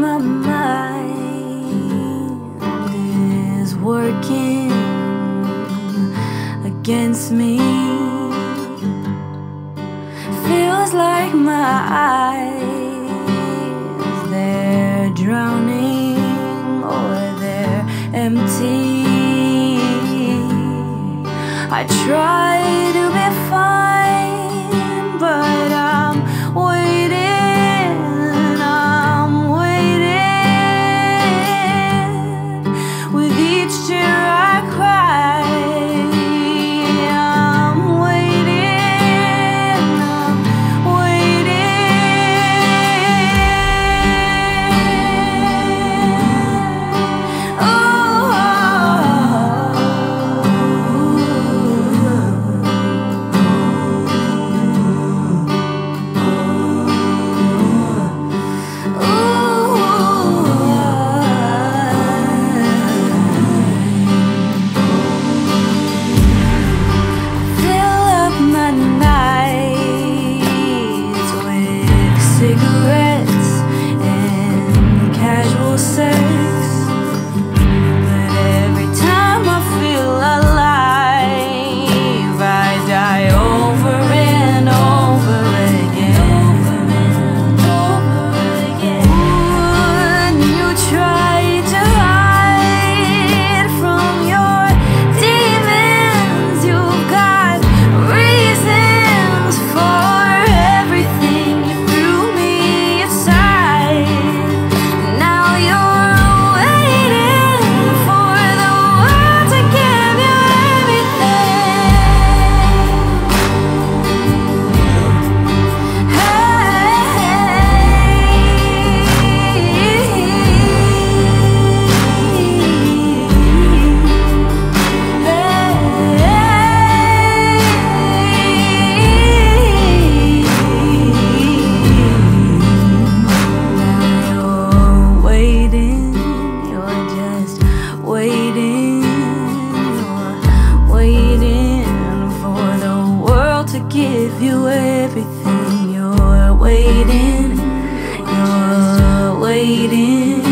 my mind is working against me. Feels like my eyes, they're drowning or they're empty. I try to be fine. give you everything. You're waiting, you're waiting.